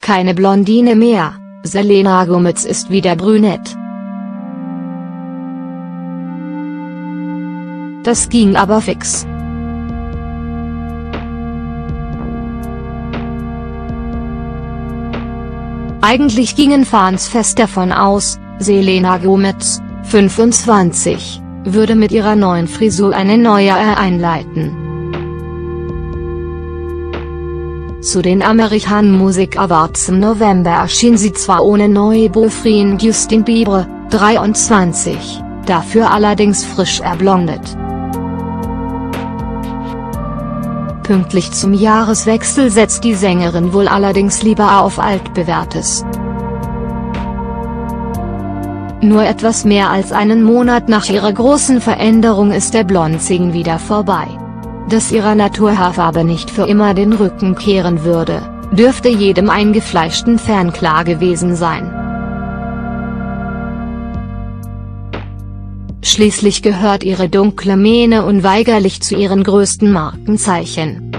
Keine Blondine mehr, Selena Gomez ist wieder brünett. Das ging aber fix. Eigentlich gingen Fans fest davon aus, Selena Gomez, 25, würde mit ihrer neuen Frisur eine neue einleiten. Zu den American Music Awards im November erschien sie zwar ohne neue Boyfriend Justin Bieber, 23, dafür allerdings frisch erblondet. Pünktlich zum Jahreswechsel setzt die Sängerin wohl allerdings lieber auf altbewährtes. Nur etwas mehr als einen Monat nach ihrer großen Veränderung ist der Blonzing wieder vorbei das ihrer Naturhaarfarbe nicht für immer den Rücken kehren würde, dürfte jedem eingefleischten Fan klar gewesen sein. Schließlich gehört ihre dunkle Mähne unweigerlich zu ihren größten Markenzeichen.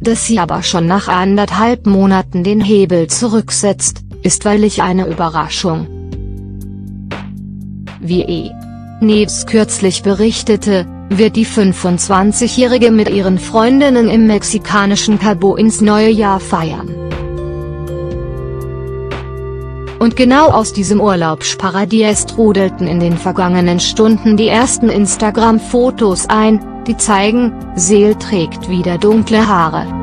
Dass sie aber schon nach anderthalb Monaten den Hebel zurücksetzt, ist wahrlich eine Überraschung. Wie eh. Neves kürzlich berichtete, wird die 25-Jährige mit ihren Freundinnen im mexikanischen Cabo ins neue Jahr feiern. Und genau aus diesem Urlaubsparadies trudelten in den vergangenen Stunden die ersten Instagram-Fotos ein, die zeigen, Seel trägt wieder dunkle Haare.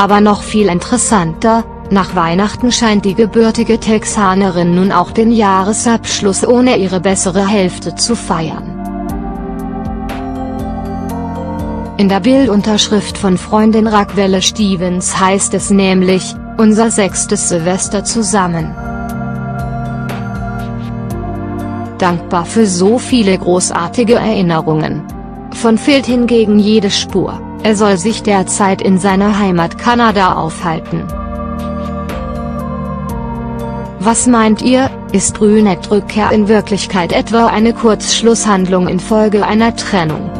Aber noch viel interessanter, nach Weihnachten scheint die gebürtige Texanerin nun auch den Jahresabschluss ohne ihre bessere Hälfte zu feiern. In der Bildunterschrift von Freundin Raquelle Stevens heißt es nämlich, unser sechstes Silvester zusammen. Dankbar für so viele großartige Erinnerungen. Von fehlt hingegen jede Spur, er soll sich derzeit in seiner Heimat Kanada aufhalten. Was meint ihr, ist Brünett Rückkehr in Wirklichkeit etwa eine Kurzschlusshandlung infolge einer Trennung?